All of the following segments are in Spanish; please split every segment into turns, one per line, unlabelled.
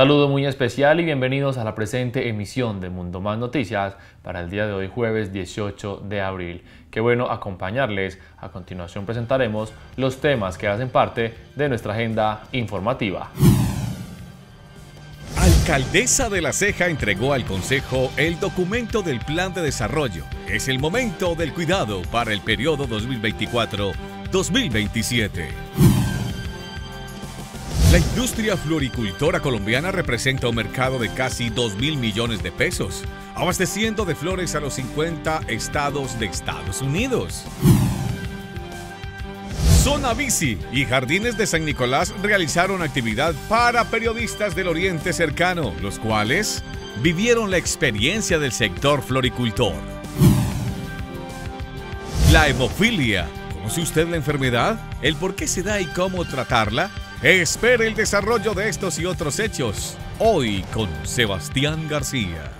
Saludo muy especial y bienvenidos a la presente emisión de Mundo Más Noticias para el día de hoy jueves 18 de abril. Qué bueno acompañarles. A continuación presentaremos los temas que hacen parte de nuestra agenda informativa.
Alcaldesa de La Ceja entregó al Consejo el documento del Plan de Desarrollo. Es el momento del cuidado para el periodo 2024-2027. La industria floricultora colombiana representa un mercado de casi 2 mil millones de pesos, abasteciendo de flores a los 50 estados de Estados Unidos. Zona Bici y Jardines de San Nicolás realizaron actividad para periodistas del Oriente Cercano, los cuales vivieron la experiencia del sector floricultor. La hemofilia. ¿Conoce usted la enfermedad? ¿El por qué se da y cómo tratarla? Espere el desarrollo de estos y otros hechos hoy con Sebastián García.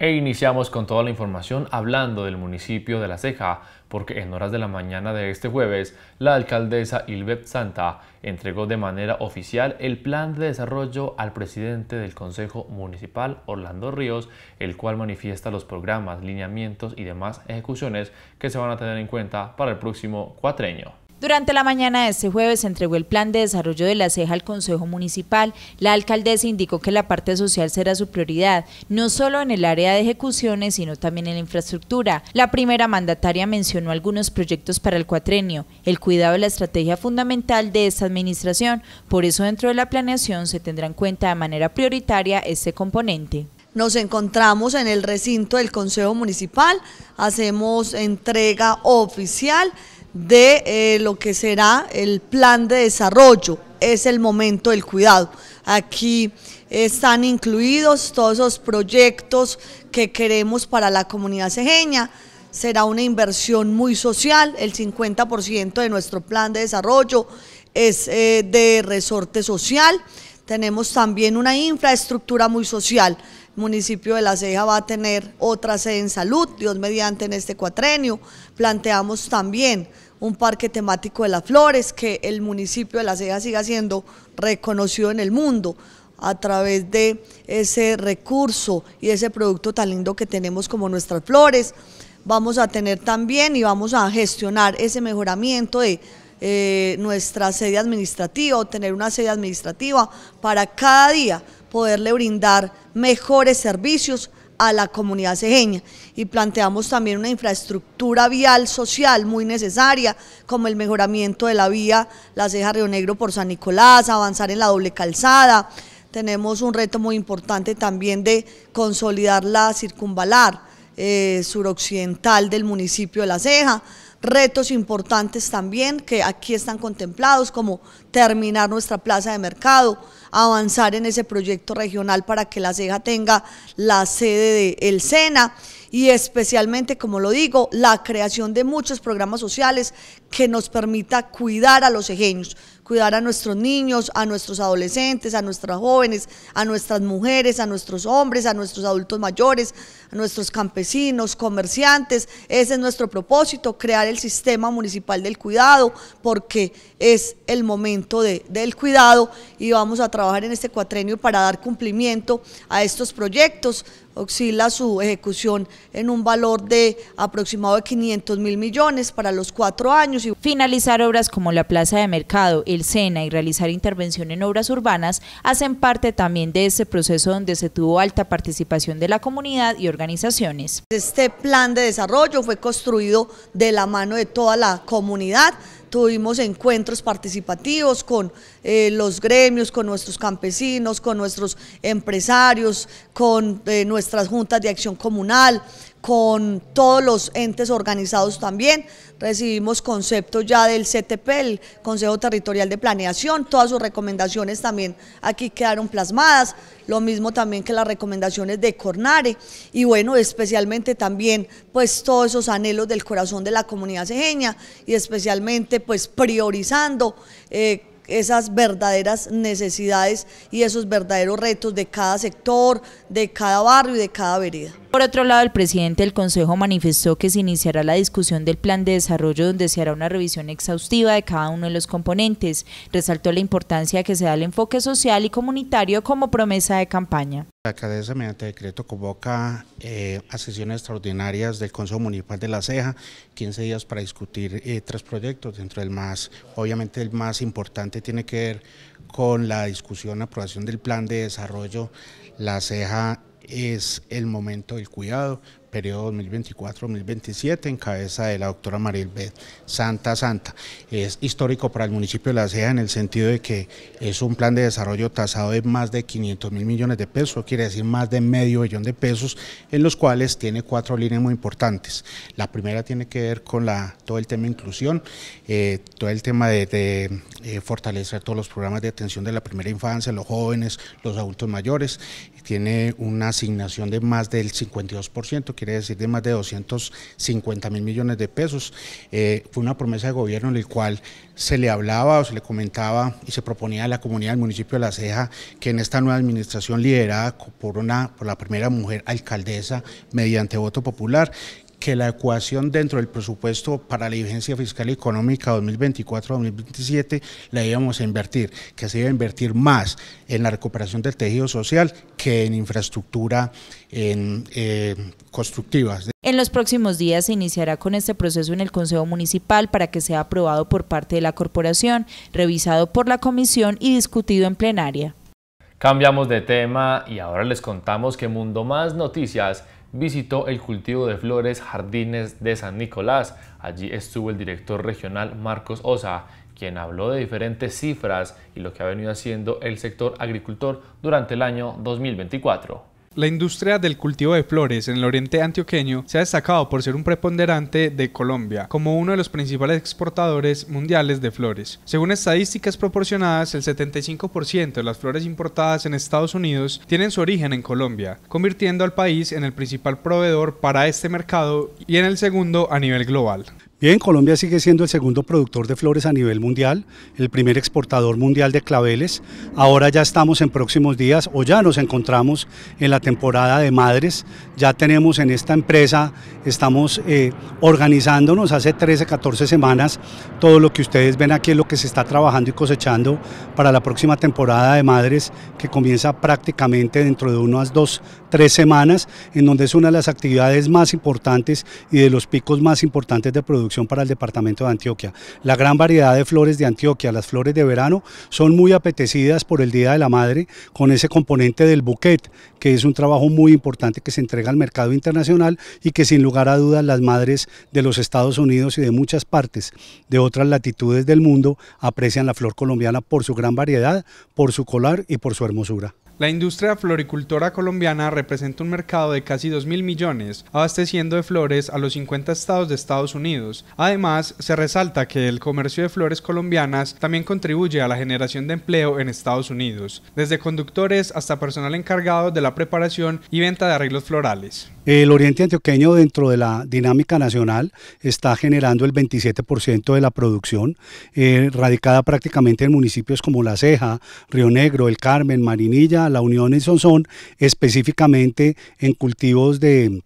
E iniciamos con toda la información hablando del municipio de La Ceja, porque en horas de la mañana de este jueves, la alcaldesa Ilbeth Santa entregó de manera oficial el plan de desarrollo al presidente del Consejo Municipal, Orlando Ríos, el cual manifiesta los programas, lineamientos y demás ejecuciones que se van a tener en cuenta para el próximo cuatreño.
Durante la mañana de este jueves se entregó el plan de desarrollo de la ceja al Consejo Municipal. La alcaldesa indicó que la parte social será su prioridad, no solo en el área de ejecuciones, sino también en la infraestructura. La primera mandataria mencionó algunos proyectos para el cuatrenio, el cuidado de la estrategia fundamental de esta administración. Por eso dentro de la planeación se tendrá en cuenta de manera prioritaria este componente
nos encontramos en el recinto del Consejo Municipal, hacemos entrega oficial de eh, lo que será el plan de desarrollo, es el momento del cuidado. Aquí están incluidos todos esos proyectos que queremos para la comunidad cejeña, será una inversión muy social, el 50% de nuestro plan de desarrollo es eh, de resorte social, tenemos también una infraestructura muy social, municipio de La Ceja va a tener otra sede en salud, Dios mediante en este cuatrenio. Planteamos también un parque temático de las flores, que el municipio de La Ceja siga siendo reconocido en el mundo a través de ese recurso y ese producto tan lindo que tenemos como nuestras flores. Vamos a tener también y vamos a gestionar ese mejoramiento de eh, nuestra sede administrativa tener una sede administrativa para cada día poderle brindar mejores servicios a la comunidad cejeña. Y planteamos también una infraestructura vial social muy necesaria como el mejoramiento de la vía La Ceja Río Negro por San Nicolás, avanzar en la doble calzada, tenemos un reto muy importante también de consolidar la circunvalar eh, suroccidental del municipio de La Ceja, retos importantes también que aquí están contemplados como terminar nuestra plaza de mercado, avanzar en ese proyecto regional para que la ceja tenga la sede de El Sena y especialmente, como lo digo, la creación de muchos programas sociales que nos permita cuidar a los cejeños, cuidar a nuestros niños, a nuestros adolescentes, a nuestras jóvenes, a nuestras mujeres, a nuestros hombres, a nuestros adultos mayores, a nuestros campesinos, comerciantes. Ese es nuestro propósito, crear el sistema municipal del cuidado, porque es el momento de, del cuidado y vamos a trabajar en este cuatrenio para dar cumplimiento a estos proyectos. Oscila su ejecución en un valor de aproximado de 500 mil millones para los cuatro años.
Finalizar obras como la Plaza de Mercado, el SENA y realizar intervención en obras urbanas hacen parte también de este proceso donde se tuvo alta participación de la comunidad y organizaciones.
Este plan de desarrollo fue construido de la mano de toda la comunidad, tuvimos encuentros participativos con eh, los gremios, con nuestros campesinos, con nuestros empresarios, con eh, nuestras juntas de acción comunal, con todos los entes organizados también. Recibimos conceptos ya del CTP, el Consejo Territorial de Planeación, todas sus recomendaciones también aquí quedaron plasmadas, lo mismo también que las recomendaciones de Cornare y bueno, especialmente también pues todos esos anhelos del corazón de la comunidad cejeña y especialmente pues priorizando eh, esas verdaderas necesidades y esos verdaderos retos de cada sector, de cada barrio y de cada vereda.
Por otro lado, el presidente del Consejo manifestó que se iniciará la discusión del plan de desarrollo donde se hará una revisión exhaustiva de cada uno de los componentes. Resaltó la importancia que se da el enfoque social y comunitario como promesa de campaña.
La alcaldesa mediante decreto convoca eh, a sesiones extraordinarias del Consejo Municipal de La Ceja, 15 días para discutir eh, tres proyectos, dentro del más, obviamente el más importante tiene que ver con la discusión, aprobación del plan de desarrollo La Ceja es el momento del cuidado, periodo 2024-2027, en cabeza de la doctora Marilbeth Santa Santa. Es histórico para el municipio de La Ceja en el sentido de que es un plan de desarrollo tasado de más de 500 mil millones de pesos, quiere decir más de medio millón de pesos, en los cuales tiene cuatro líneas muy importantes. La primera tiene que ver con la, todo el tema de inclusión, eh, todo el tema de, eh, fortalecer todos los programas de atención de la primera infancia, los jóvenes, los adultos mayores, tiene una asignación de más del 52%, quiere decir de más de 250 mil millones de pesos. Eh, fue una promesa de gobierno en el cual se le hablaba o se le comentaba y se proponía a la comunidad del municipio de La Ceja que en esta nueva administración liderada por, una, por la primera mujer alcaldesa mediante voto popular, que la ecuación dentro del presupuesto para la vigencia fiscal y económica 2024-2027 la íbamos a invertir, que se iba a invertir más en la recuperación del tejido social que en infraestructura en, eh, constructiva.
En los próximos días se iniciará con este proceso en el Consejo Municipal para que sea aprobado por parte de la corporación, revisado por la comisión y discutido en plenaria.
Cambiamos de tema y ahora les contamos que Mundo Más Noticias visitó el cultivo de flores Jardines de San Nicolás. Allí estuvo el director regional Marcos Osa, quien habló de diferentes cifras y lo que ha venido haciendo el sector agricultor durante el año 2024.
La industria del cultivo de flores en el oriente antioqueño se ha destacado por ser un preponderante de Colombia, como uno de los principales exportadores mundiales de flores. Según estadísticas proporcionadas, el 75% de las flores importadas en Estados Unidos tienen su origen en Colombia, convirtiendo al país en el principal proveedor para este mercado y en el segundo a nivel global.
Bien, Colombia sigue siendo el segundo productor de flores a nivel mundial, el primer exportador mundial de claveles. Ahora ya estamos en próximos días o ya nos encontramos en la temporada de madres. Ya tenemos en esta empresa, estamos eh, organizándonos hace 13, 14 semanas. Todo lo que ustedes ven aquí es lo que se está trabajando y cosechando para la próxima temporada de madres que comienza prácticamente dentro de unas dos, tres semanas, en donde es una de las actividades más importantes y de los picos más importantes de producción para el departamento de Antioquia. La gran variedad de flores de Antioquia, las flores de verano, son muy apetecidas por el Día de la Madre con ese componente del bouquet, que es un trabajo muy importante que se entrega al mercado internacional y que sin lugar a dudas las madres de los Estados Unidos y de muchas partes de otras latitudes del mundo aprecian la flor colombiana por su gran variedad, por su color y por su hermosura.
La industria floricultora colombiana representa un mercado de casi 2 mil millones, abasteciendo de flores a los 50 estados de Estados Unidos. Además, se resalta que el comercio de flores colombianas también contribuye a la generación de empleo en Estados Unidos, desde conductores hasta personal encargado de la preparación y venta de arreglos florales.
El oriente antioqueño dentro de la dinámica nacional está generando el 27% de la producción, eh, radicada prácticamente en municipios como La Ceja, Río Negro, El Carmen, Marinilla, La Unión y Sonsón, específicamente en cultivos de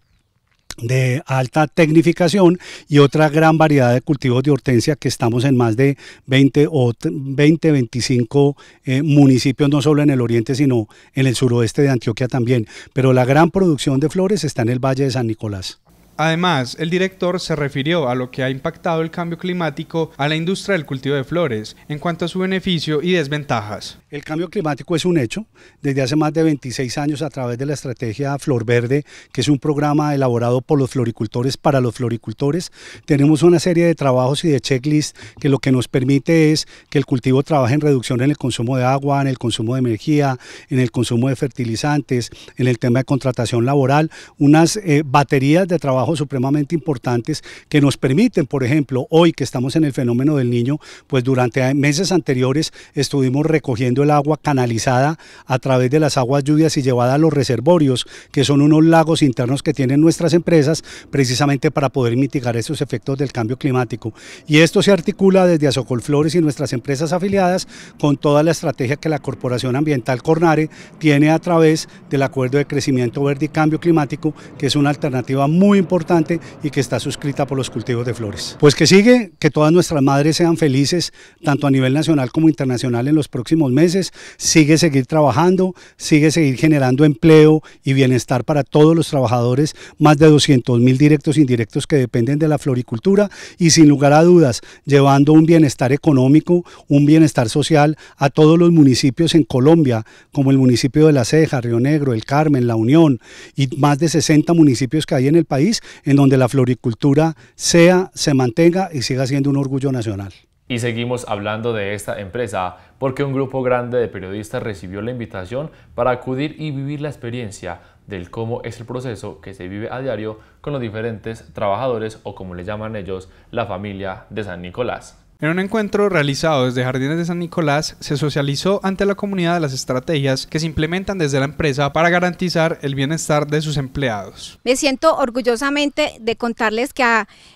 de alta tecnificación y otra gran variedad de cultivos de hortensia que estamos en más de 20 o 20, 25 eh, municipios, no solo en el oriente, sino en el suroeste de Antioquia también. Pero la gran producción de flores está en el Valle de San Nicolás.
Además, el director se refirió a lo que ha impactado el cambio climático a la industria del cultivo de flores en cuanto a su beneficio y desventajas.
El cambio climático es un hecho. Desde hace más de 26 años a través de la estrategia Flor Verde, que es un programa elaborado por los floricultores para los floricultores, tenemos una serie de trabajos y de checklists que lo que nos permite es que el cultivo trabaje en reducción en el consumo de agua, en el consumo de energía, en el consumo de fertilizantes, en el tema de contratación laboral, unas eh, baterías de trabajo supremamente importantes que nos permiten, por ejemplo, hoy que estamos en el fenómeno del niño, pues durante meses anteriores estuvimos recogiendo el agua canalizada a través de las aguas lluvias y llevada a los reservorios, que son unos lagos internos que tienen nuestras empresas precisamente para poder mitigar esos efectos del cambio climático. Y esto se articula desde Azocolflores y nuestras empresas afiliadas con toda la estrategia que la Corporación Ambiental Cornare tiene a través del Acuerdo de Crecimiento Verde y Cambio Climático, que es una alternativa muy y que está suscrita por los cultivos de flores. Pues que sigue, que todas nuestras madres sean felices, tanto a nivel nacional como internacional en los próximos meses, sigue seguir trabajando, sigue seguir generando empleo y bienestar para todos los trabajadores, más de 200 mil directos e indirectos que dependen de la floricultura y sin lugar a dudas llevando un bienestar económico, un bienestar social a todos los municipios en Colombia, como el municipio de La Ceja, Río Negro, El Carmen, La Unión y más de 60 municipios que hay en el país en donde la floricultura sea, se mantenga y siga siendo un orgullo nacional.
Y seguimos hablando de esta empresa porque un grupo grande de periodistas recibió la invitación para acudir y vivir la experiencia del cómo es el proceso que se vive a diario con los diferentes trabajadores o como le llaman ellos, la familia de San Nicolás.
En un encuentro realizado desde Jardines de San Nicolás, se socializó ante la comunidad las estrategias que se implementan desde la empresa para garantizar el bienestar de sus empleados.
Me siento orgullosamente de contarles que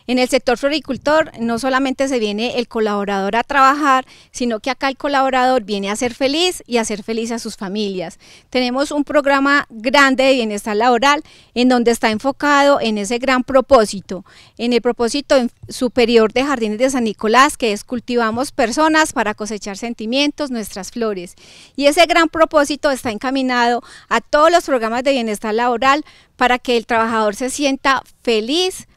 en el sector floricultor no solamente se viene el colaborador a trabajar, sino que acá el colaborador viene a ser feliz y a ser feliz a sus familias. Tenemos un programa grande de bienestar laboral en donde está enfocado en ese gran propósito, en el propósito superior de Jardines de San Nicolás, que es cultivamos personas para cosechar sentimientos, nuestras flores. Y ese gran propósito está encaminado a todos los programas de bienestar laboral para que el trabajador se sienta feliz,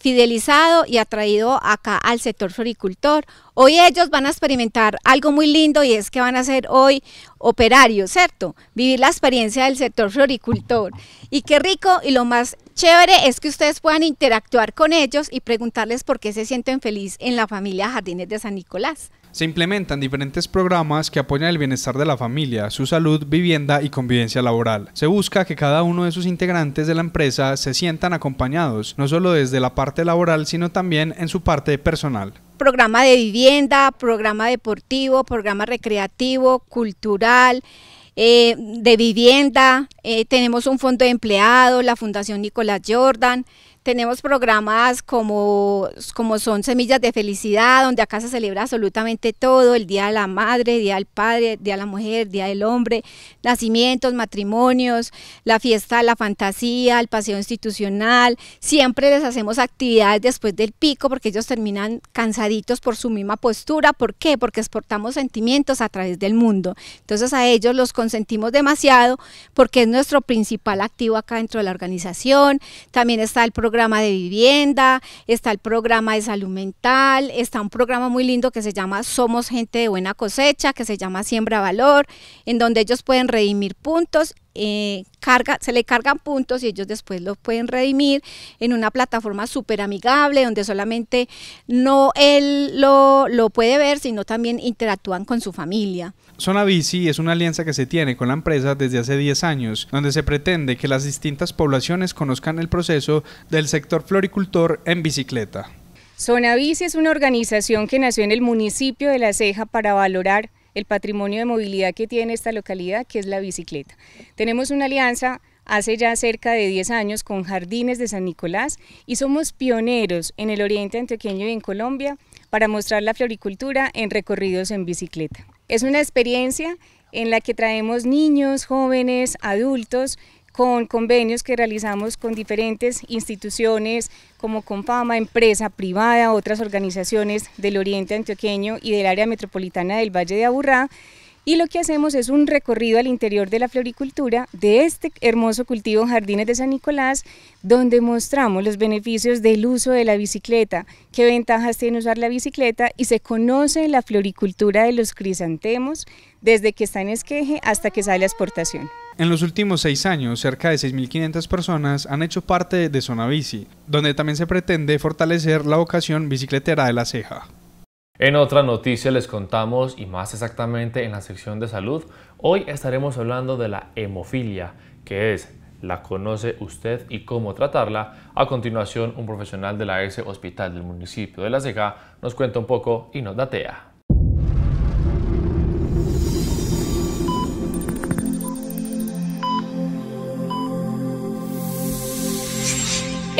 fidelizado y atraído acá al sector floricultor. Hoy ellos van a experimentar algo muy lindo y es que van a ser hoy operarios, ¿cierto? Vivir la experiencia del sector floricultor. Y qué rico y lo más chévere es que ustedes puedan interactuar con ellos y preguntarles por qué se sienten felices en la familia Jardines de San Nicolás.
Se implementan diferentes programas que apoyan el bienestar de la familia, su salud, vivienda y convivencia laboral. Se busca que cada uno de sus integrantes de la empresa se sientan acompañados, no solo desde la parte laboral, sino también en su parte personal.
Programa de vivienda, programa deportivo, programa recreativo, cultural, eh, de vivienda, eh, tenemos un fondo de empleados, la Fundación Nicolás Jordan, tenemos programas como, como son Semillas de Felicidad, donde acá se celebra absolutamente todo, el Día de la Madre, Día del Padre, Día de la Mujer, Día del Hombre, nacimientos, matrimonios, la fiesta de la fantasía, el paseo institucional. Siempre les hacemos actividades después del pico porque ellos terminan cansaditos por su misma postura. ¿Por qué? Porque exportamos sentimientos a través del mundo. Entonces a ellos los consentimos demasiado porque es nuestro principal activo acá dentro de la organización. También está el programa programa de vivienda, está el programa de salud mental, está un programa muy lindo que se llama Somos Gente de Buena Cosecha, que se llama Siembra Valor, en donde ellos pueden redimir puntos eh, carga, se le cargan puntos y ellos después los pueden redimir en una plataforma súper amigable donde solamente no él lo, lo puede ver, sino también interactúan con su familia.
Zona Bici es una alianza que se tiene con la empresa desde hace 10 años, donde se pretende que las distintas poblaciones conozcan el proceso del sector floricultor en bicicleta.
Zona Bici es una organización que nació en el municipio de La Ceja para valorar el patrimonio de movilidad que tiene esta localidad, que es la bicicleta. Tenemos una alianza hace ya cerca de 10 años con Jardines de San Nicolás y somos pioneros en el oriente antioqueño y en Colombia para mostrar la floricultura en recorridos en bicicleta. Es una experiencia en la que traemos niños, jóvenes, adultos, con convenios que realizamos con diferentes instituciones como Confama, empresa privada, otras organizaciones del Oriente Antioqueño y del área metropolitana del Valle de Aburrá, y lo que hacemos es un recorrido al interior de la floricultura de este hermoso cultivo Jardines de San Nicolás, donde mostramos los beneficios del uso de la bicicleta, qué ventajas tiene usar la bicicleta y se conoce la floricultura de los crisantemos desde que está en esqueje hasta que sale a exportación.
En los últimos seis años, cerca de 6.500 personas han hecho parte de Zona Bici, donde también se pretende fortalecer la vocación bicicletera de la ceja.
En otra noticia les contamos, y más exactamente en la sección de salud, hoy estaremos hablando de la hemofilia, que es ¿La conoce usted y cómo tratarla? A continuación, un profesional de la S Hospital del municipio de La Ceja nos cuenta un poco y nos datea.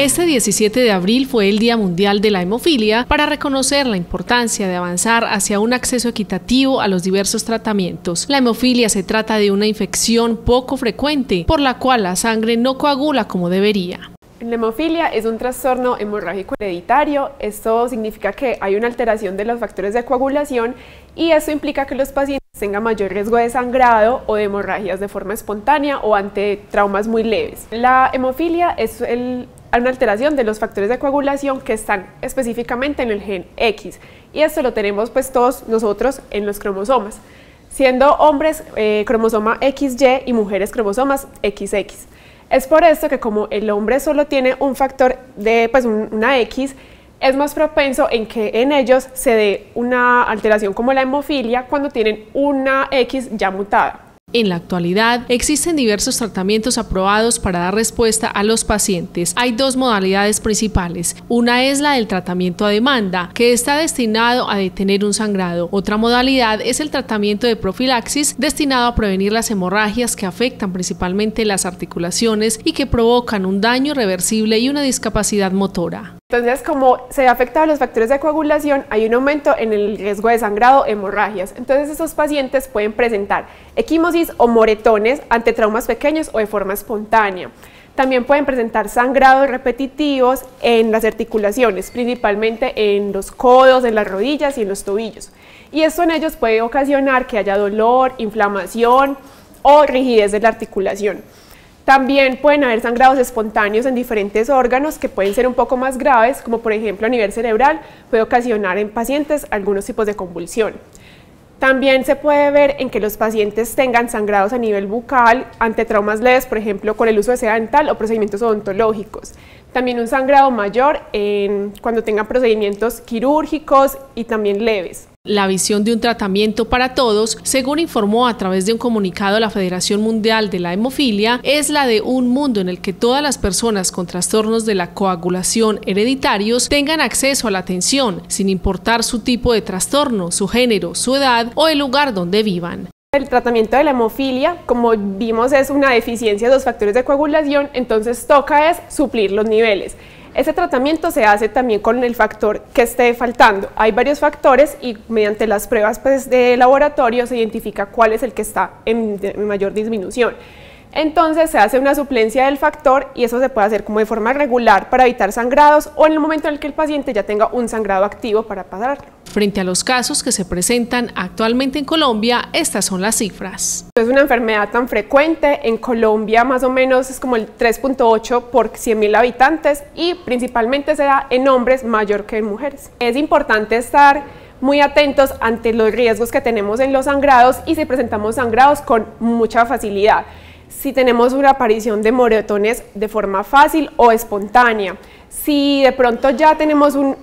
Este 17 de abril fue el Día Mundial de la Hemofilia para reconocer la importancia de avanzar hacia un acceso equitativo a los diversos tratamientos. La hemofilia se trata de una infección poco frecuente por la cual la sangre no coagula como debería.
La hemofilia es un trastorno hemorrágico hereditario. Esto significa que hay una alteración de los factores de coagulación y eso implica que los pacientes tengan mayor riesgo de sangrado o de hemorragias de forma espontánea o ante traumas muy leves. La hemofilia es el hay una alteración de los factores de coagulación que están específicamente en el gen X y esto lo tenemos pues todos nosotros en los cromosomas, siendo hombres eh, cromosoma XY y mujeres cromosomas XX. Es por esto que como el hombre solo tiene un factor de pues una X, es más propenso en que en ellos se dé una alteración como la hemofilia cuando tienen una X ya mutada.
En la actualidad, existen diversos tratamientos aprobados para dar respuesta a los pacientes. Hay dos modalidades principales. Una es la del tratamiento a demanda, que está destinado a detener un sangrado. Otra modalidad es el tratamiento de profilaxis, destinado a prevenir las hemorragias que afectan principalmente las articulaciones y que provocan un daño reversible y una discapacidad motora.
Entonces, como se afecta a los factores de coagulación, hay un aumento en el riesgo de sangrado, hemorragias. Entonces, esos pacientes pueden presentar equimosis o moretones ante traumas pequeños o de forma espontánea. También pueden presentar sangrados repetitivos en las articulaciones, principalmente en los codos, en las rodillas y en los tobillos. Y esto en ellos puede ocasionar que haya dolor, inflamación o rigidez de la articulación. También pueden haber sangrados espontáneos en diferentes órganos que pueden ser un poco más graves, como por ejemplo a nivel cerebral, puede ocasionar en pacientes algunos tipos de convulsión. También se puede ver en que los pacientes tengan sangrados a nivel bucal ante traumas leves, por ejemplo, con el uso de seda dental o procedimientos odontológicos. También un sangrado mayor cuando tengan procedimientos quirúrgicos y también leves.
La visión de un tratamiento para todos, según informó a través de un comunicado la Federación Mundial de la Hemofilia, es la de un mundo en el que todas las personas con trastornos de la coagulación hereditarios tengan acceso a la atención, sin importar su tipo de trastorno, su género, su edad o el lugar donde vivan.
El tratamiento de la hemofilia, como vimos, es una deficiencia de los factores de coagulación, entonces toca es suplir los niveles. Ese tratamiento se hace también con el factor que esté faltando. Hay varios factores y mediante las pruebas pues, de laboratorio se identifica cuál es el que está en mayor disminución. Entonces se hace una suplencia del factor y eso se puede hacer como de forma regular para evitar sangrados o en el momento en el que el paciente ya tenga un sangrado activo para pasarlo.
Frente a los casos que se presentan actualmente en Colombia, estas son las cifras.
Es una enfermedad tan frecuente, en Colombia más o menos es como el 3.8 por 100.000 habitantes y principalmente se da en hombres mayor que en mujeres. Es importante estar muy atentos ante los riesgos que tenemos en los sangrados y si presentamos sangrados con mucha facilidad si tenemos una aparición de moretones de forma fácil o espontánea, si de pronto ya tenemos un,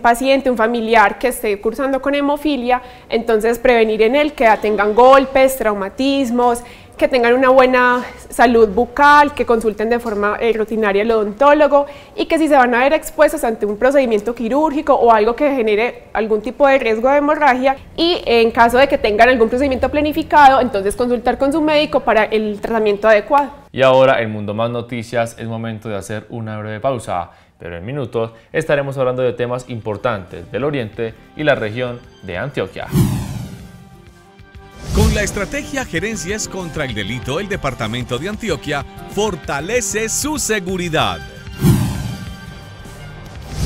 paciente, un familiar que esté cursando con hemofilia, entonces prevenir en él que tengan golpes, traumatismos, que tengan una buena salud bucal, que consulten de forma eh, rutinaria al odontólogo y que si se van a ver expuestos ante un procedimiento quirúrgico o algo que genere algún tipo de riesgo de hemorragia y en caso de que tengan algún procedimiento planificado, entonces consultar con su médico para el tratamiento adecuado.
Y ahora en Mundo Más Noticias es momento de hacer una breve pausa, pero en minutos estaremos hablando de temas importantes del Oriente y la región de Antioquia.
Con la estrategia Gerencias contra el Delito, el Departamento de Antioquia fortalece su seguridad.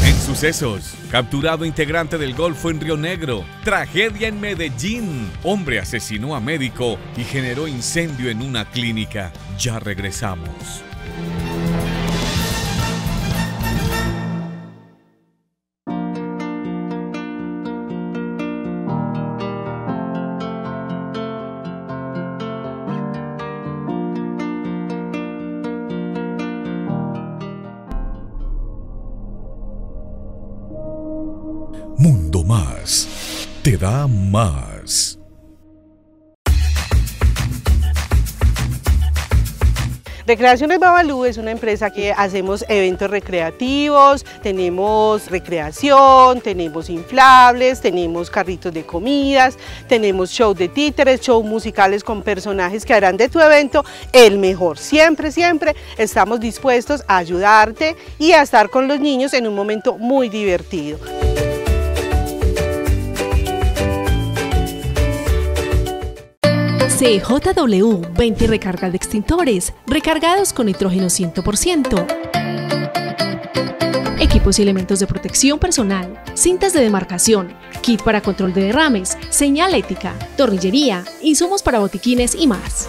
En sucesos, capturado integrante del Golfo en Río Negro, tragedia en Medellín, hombre asesinó a médico y generó incendio en una clínica. Ya regresamos.
Recreaciones Babalú es una empresa que hacemos eventos recreativos, tenemos recreación, tenemos inflables, tenemos carritos de comidas, tenemos show de títeres, show musicales con personajes que harán de tu evento el mejor. Siempre, siempre estamos dispuestos a ayudarte y a estar con los niños en un momento muy divertido.
CJW 20 recarga de extintores, recargados con nitrógeno 100%. Equipos y elementos de protección personal, cintas de demarcación, kit para control de derrames, señalética, tornillería, insumos para botiquines y más.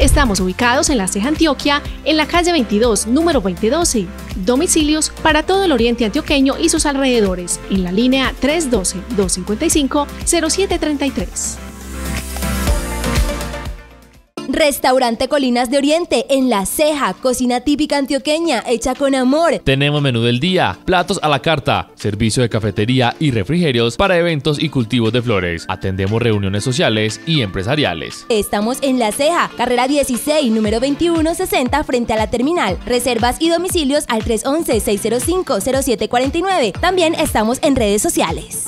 Estamos ubicados en la Ceja Antioquia, en la calle 22, número 2012. Domicilios para todo el oriente antioqueño y sus alrededores, en la línea 312-255-0733.
Restaurante Colinas de Oriente en La Ceja, cocina típica antioqueña hecha con amor.
Tenemos menú del día, platos a la carta, servicio de cafetería y refrigerios para eventos y cultivos de flores. Atendemos reuniones sociales y empresariales.
Estamos en La Ceja, carrera 16, número 2160 frente a la terminal. Reservas y domicilios al 311-605-0749. También estamos en redes sociales.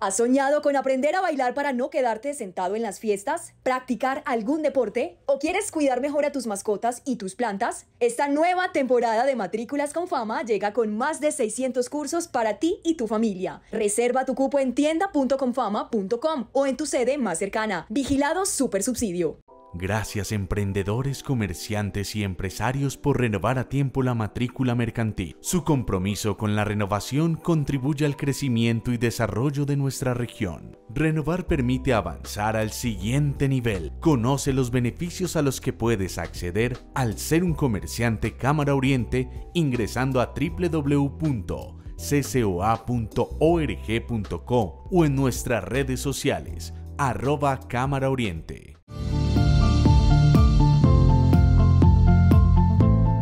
¿Has soñado con aprender a bailar para no quedarte sentado en las fiestas? ¿Practicar algún deporte? ¿O quieres cuidar mejor a tus mascotas y tus plantas? Esta nueva temporada de Matrículas con Fama llega con más de 600 cursos para ti y tu familia. Reserva tu cupo en tienda.confama.com o en tu sede más cercana. Vigilado Super Subsidio.
Gracias emprendedores, comerciantes y empresarios por renovar a tiempo la matrícula mercantil. Su compromiso con la renovación contribuye al crecimiento y desarrollo de nuestra región. Renovar permite avanzar al siguiente nivel. Conoce los beneficios a los que puedes acceder al ser un comerciante Cámara Oriente ingresando a www.ccoa.org.co o en nuestras redes sociales arroba Cámara Oriente.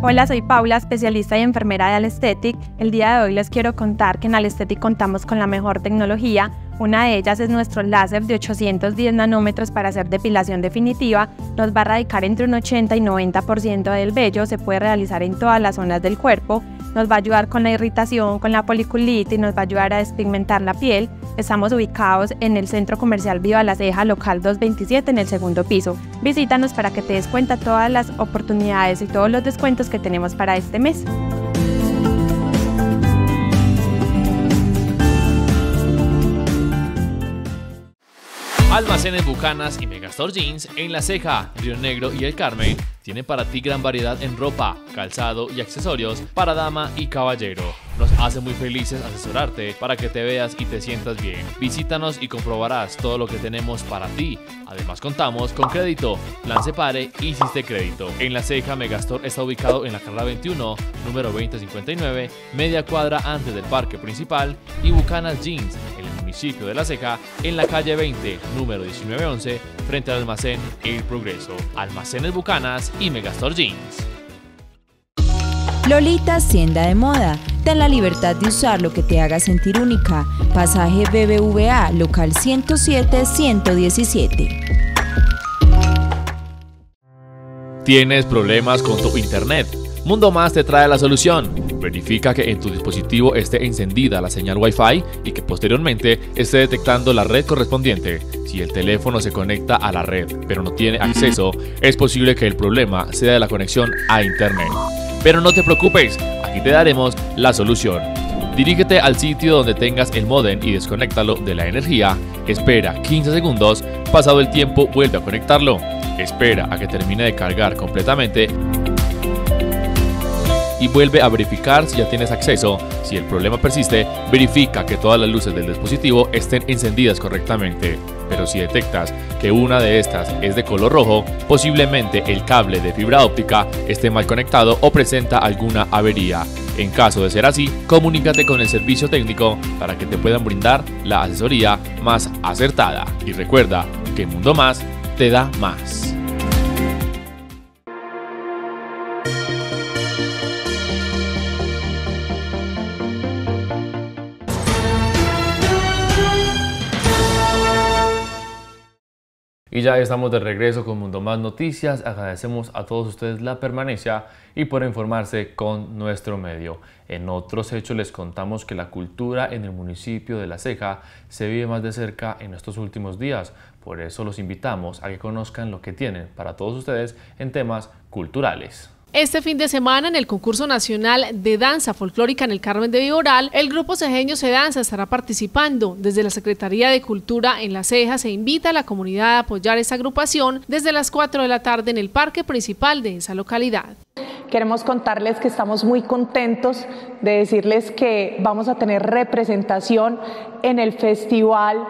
Hola, soy Paula, especialista y enfermera de Alestetic. El día de hoy les quiero contar que en Alestetic contamos con la mejor tecnología. Una de ellas es nuestro láser de 810 nanómetros para hacer depilación definitiva. Nos va a erradicar entre un 80 y 90% del vello. Se puede realizar en todas las zonas del cuerpo. Nos va a ayudar con la irritación, con la policulitis, nos va a ayudar a despigmentar la piel. Estamos ubicados en el Centro Comercial Viva La Ceja, local 227, en el segundo piso. Visítanos para que te des cuenta todas las oportunidades y todos los descuentos que tenemos para este mes.
Almacenes Bucanas y Megastore Jeans en La Ceja, Río Negro y El Carmen tienen para ti gran variedad en ropa, calzado y accesorios para dama y caballero. Nos hace muy felices asesorarte para que te veas y te sientas bien. Visítanos y comprobarás todo lo que tenemos para ti. Además contamos con crédito, lance pare y Siste Crédito. En La Ceja Megastore está ubicado en la carrera 21, número 2059, media cuadra antes del parque principal y Bucanas Jeans el municipio de La Ceja en la calle 20, número 1911, frente al almacén El Progreso. Almacenes Bucanas y Megastore Jeans.
Lolita Hacienda de Moda. Ten la libertad de usar lo que te haga sentir única. Pasaje BBVA, local 107-117.
¿Tienes problemas con tu internet? Mundo Más te trae la solución. Verifica que en tu dispositivo esté encendida la señal Wi-Fi y que posteriormente esté detectando la red correspondiente. Si el teléfono se conecta a la red pero no tiene acceso, es posible que el problema sea de la conexión a Internet. Pero no te preocupes, aquí te daremos la solución. Dirígete al sitio donde tengas el modem y desconéctalo de la energía. Espera 15 segundos. Pasado el tiempo, vuelve a conectarlo. Espera a que termine de cargar completamente y vuelve a verificar si ya tienes acceso. Si el problema persiste, verifica que todas las luces del dispositivo estén encendidas correctamente. Pero si detectas que una de estas es de color rojo, posiblemente el cable de fibra óptica esté mal conectado o presenta alguna avería. En caso de ser así, comunícate con el servicio técnico para que te puedan brindar la asesoría más acertada. Y recuerda que Mundo Más te da más.
Y ya estamos de regreso con Mundo Más Noticias. Agradecemos a todos ustedes la permanencia y por informarse con nuestro medio. En otros hechos les contamos que la cultura en el municipio de La Ceja se vive más de cerca en estos últimos días. Por eso los invitamos a que conozcan lo que tienen para todos ustedes en temas culturales.
Este fin de semana, en el concurso nacional de danza folclórica en el Carmen de Viboral, el grupo Cejeño Se Danza estará participando. Desde la Secretaría de Cultura en La Ceja se invita a la comunidad a apoyar esta agrupación desde las 4 de la tarde en el parque principal de esa localidad.
Queremos contarles que estamos muy contentos de decirles que vamos a tener representación en el festival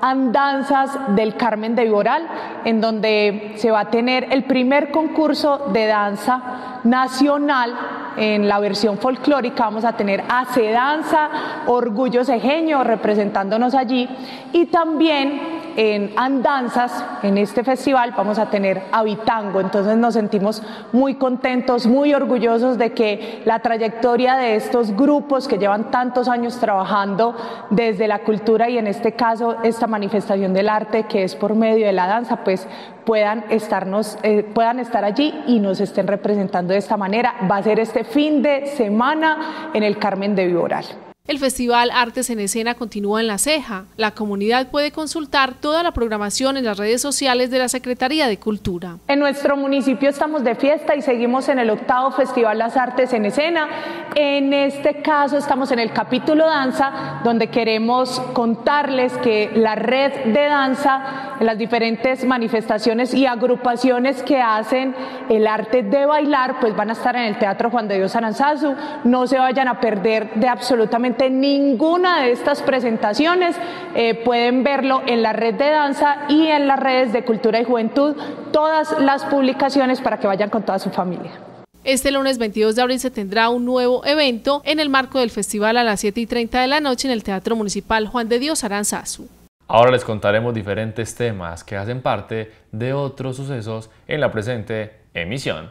Andanzas del Carmen de Viboral, en donde se va a tener el primer concurso de danza nacional en la versión folclórica. Vamos a tener Hace Danza, Orgullo Cejeño representándonos allí y también en Andanzas, en este festival, vamos a tener Habitango. Entonces nos sentimos muy contentos, muy orgullosos de que la trayectoria de estos grupos que llevan tantos años trabajando desde la cultura y en este caso esta manifestación del arte que es por medio de la danza, pues puedan, estarnos, eh, puedan estar allí y nos estén representando de esta manera. Va a ser este fin de semana en el Carmen de Viboral.
El Festival Artes en Escena continúa en La Ceja. La comunidad puede consultar toda la programación en las redes sociales de la Secretaría de Cultura.
En nuestro municipio estamos de fiesta y seguimos en el octavo Festival Las Artes en Escena. En este caso estamos en el capítulo danza, donde queremos contarles que la red de danza, las diferentes manifestaciones y agrupaciones que hacen el arte de bailar, pues van a estar en el Teatro Juan de Dios Aranzazu. No se vayan a perder de absolutamente ninguna de estas presentaciones. Eh, pueden verlo en la red de danza y en las redes de cultura y juventud, todas las publicaciones para que vayan con toda su familia.
Este lunes 22 de abril se tendrá un nuevo evento en el marco del festival a las 7 y 30 de la noche en el Teatro Municipal Juan de Dios Aranzazu.
Ahora les contaremos diferentes temas que hacen parte de otros sucesos en la presente emisión.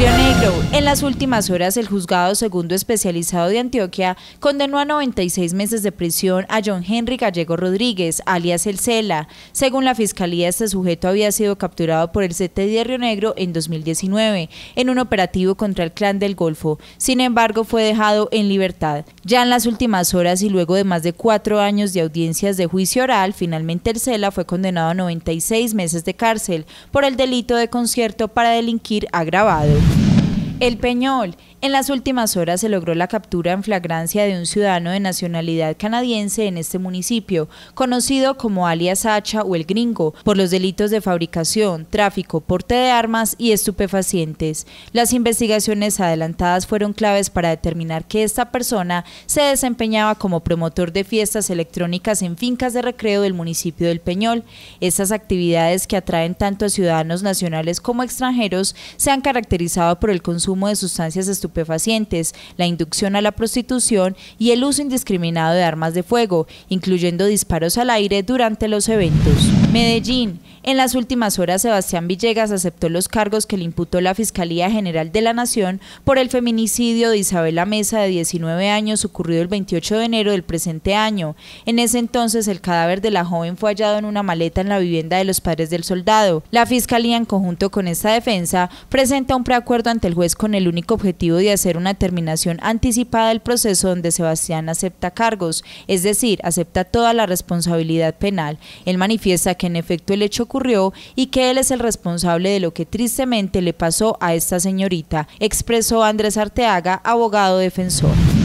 Río Negro. En las últimas horas, el juzgado segundo especializado de Antioquia condenó a 96 meses de prisión a John Henry Gallego Rodríguez, alias El Cela. Según la fiscalía, este sujeto había sido capturado por el CT de Río Negro en 2019 en un operativo contra el clan del Golfo. Sin embargo, fue dejado en libertad. Ya en las últimas horas y luego de más de cuatro años de audiencias de juicio oral, finalmente El Cela fue condenado a 96 meses de cárcel por el delito de concierto para delinquir agravado. El Peñol. En las últimas horas se logró la captura en flagrancia de un ciudadano de nacionalidad canadiense en este municipio, conocido como alias Hacha o el Gringo, por los delitos de fabricación, tráfico, porte de armas y estupefacientes. Las investigaciones adelantadas fueron claves para determinar que esta persona se desempeñaba como promotor de fiestas electrónicas en fincas de recreo del municipio del Peñol. Estas actividades que atraen tanto a ciudadanos nacionales como extranjeros se han caracterizado por el consumo de sustancias estupefacientes la inducción a la prostitución y el uso indiscriminado de armas de fuego, incluyendo disparos al aire durante los eventos. Medellín. En las últimas horas, Sebastián Villegas aceptó los cargos que le imputó la Fiscalía General de la Nación por el feminicidio de Isabela Mesa, de 19 años, ocurrido el 28 de enero del presente año. En ese entonces, el cadáver de la joven fue hallado en una maleta en la vivienda de los padres del soldado. La Fiscalía, en conjunto con esta defensa, presenta un preacuerdo ante el juez con el único objetivo de hacer una terminación anticipada del proceso donde Sebastián acepta cargos, es decir, acepta toda la responsabilidad penal. Él manifiesta que en efecto el hecho ocurrió y que él es el responsable de lo que tristemente le pasó a esta señorita, expresó Andrés Arteaga, abogado defensor.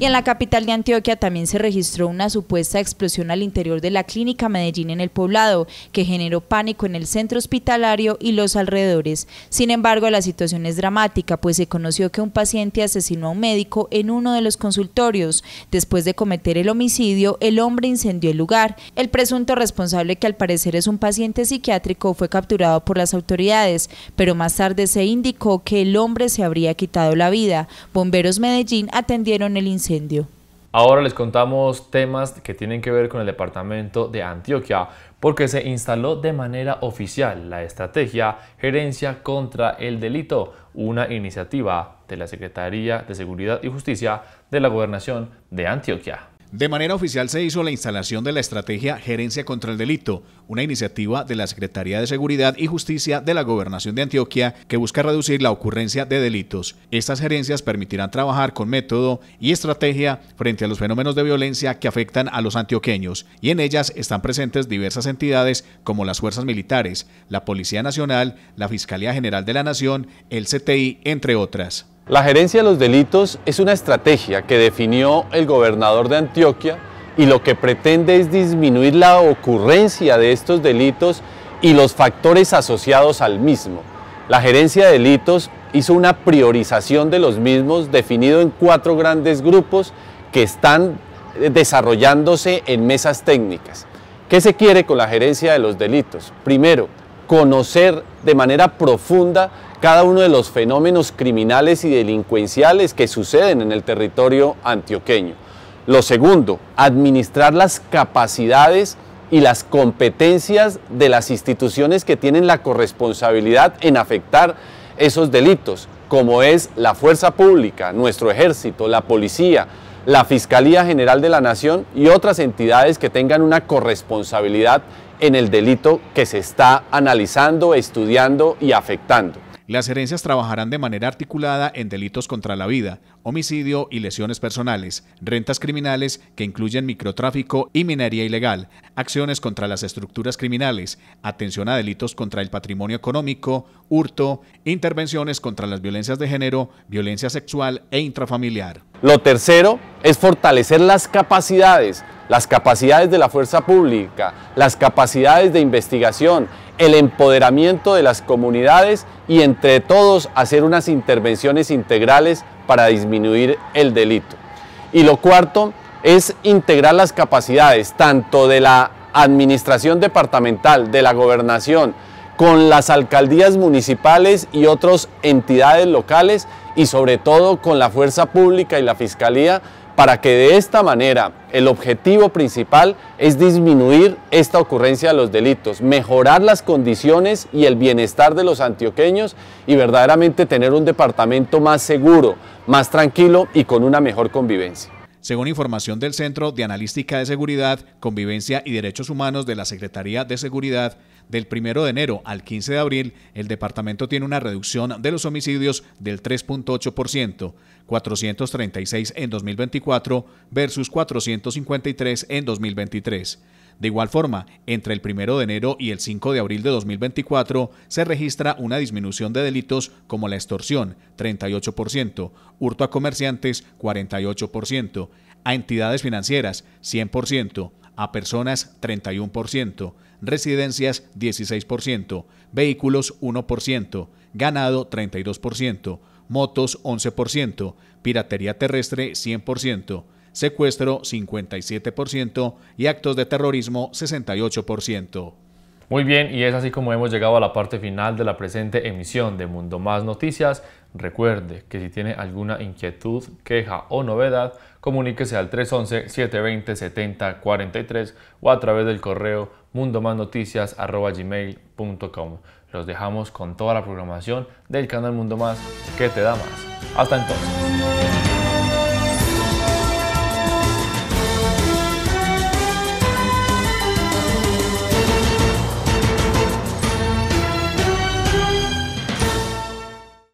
Y en la capital de Antioquia también se registró una supuesta explosión al interior de la clínica Medellín en el poblado, que generó pánico en el centro hospitalario y los alrededores. Sin embargo, la situación es dramática, pues se conoció que un paciente asesinó a un médico en uno de los consultorios. Después de cometer el homicidio, el hombre incendió el lugar. El presunto responsable, que al parecer es un paciente psiquiátrico, fue capturado por las autoridades, pero más tarde se indicó que el hombre se habría quitado la vida. Bomberos Medellín atendieron el incendio
Ahora les contamos temas que tienen que ver con el departamento de Antioquia, porque se instaló de manera oficial la estrategia Gerencia contra el Delito, una iniciativa de la Secretaría de Seguridad y Justicia de la Gobernación de Antioquia.
De manera oficial se hizo la instalación de la estrategia Gerencia contra el Delito, una iniciativa de la Secretaría de Seguridad y Justicia de la Gobernación de Antioquia que busca reducir la ocurrencia de delitos. Estas gerencias permitirán trabajar con método y estrategia frente a los fenómenos de violencia que afectan a los antioqueños, y en ellas están presentes diversas entidades como las fuerzas militares, la Policía Nacional, la Fiscalía General de la Nación, el CTI, entre otras.
La gerencia de los delitos es una estrategia que definió el gobernador de Antioquia y lo que pretende es disminuir la ocurrencia de estos delitos y los factores asociados al mismo. La gerencia de delitos hizo una priorización de los mismos definido en cuatro grandes grupos que están desarrollándose en mesas técnicas. ¿Qué se quiere con la gerencia de los delitos? Primero, conocer de manera profunda cada uno de los fenómenos criminales y delincuenciales que suceden en el territorio antioqueño. Lo segundo, administrar las capacidades y las competencias de las instituciones que tienen la corresponsabilidad en afectar esos delitos, como es la fuerza pública, nuestro ejército, la policía, la Fiscalía General de la Nación y otras entidades que tengan una corresponsabilidad en el delito que se está analizando, estudiando y afectando.
Las gerencias trabajarán de manera articulada en delitos contra la vida, homicidio y lesiones personales, rentas criminales que incluyen microtráfico y minería ilegal, acciones contra las estructuras criminales, atención a delitos contra el patrimonio económico, hurto, intervenciones contra las violencias de género, violencia sexual e intrafamiliar.
Lo tercero es fortalecer las capacidades, las capacidades de la fuerza pública, las capacidades de investigación, el empoderamiento de las comunidades y entre todos hacer unas intervenciones integrales para disminuir el delito. Y lo cuarto es integrar las capacidades tanto de la administración departamental, de la gobernación, con las alcaldías municipales y otras entidades locales y sobre todo con la fuerza pública y la fiscalía para que de esta manera el objetivo principal es disminuir esta ocurrencia de los delitos, mejorar las condiciones y el bienestar de los antioqueños y verdaderamente tener un departamento más seguro, más tranquilo y con una mejor convivencia.
Según información del Centro de Analística de Seguridad, Convivencia y Derechos Humanos de la Secretaría de Seguridad, del 1 de enero al 15 de abril, el departamento tiene una reducción de los homicidios del 3.8%, 436 en 2024 versus 453 en 2023. De igual forma, entre el 1 de enero y el 5 de abril de 2024 se registra una disminución de delitos como la extorsión, 38%, hurto a comerciantes, 48%, a entidades financieras, 100%, a personas, 31%, residencias, 16%, vehículos, 1%, ganado, 32%, motos, 11%, piratería terrestre, 100%, secuestro 57% y actos de terrorismo 68%.
Muy bien, y es así como hemos llegado a la parte final de la presente emisión de Mundo Más Noticias. Recuerde que si tiene alguna inquietud, queja o novedad, comuníquese al 311-720-7043 o a través del correo mundomasnoticias.gmail.com. Los dejamos con toda la programación del canal Mundo Más que te da más. Hasta entonces.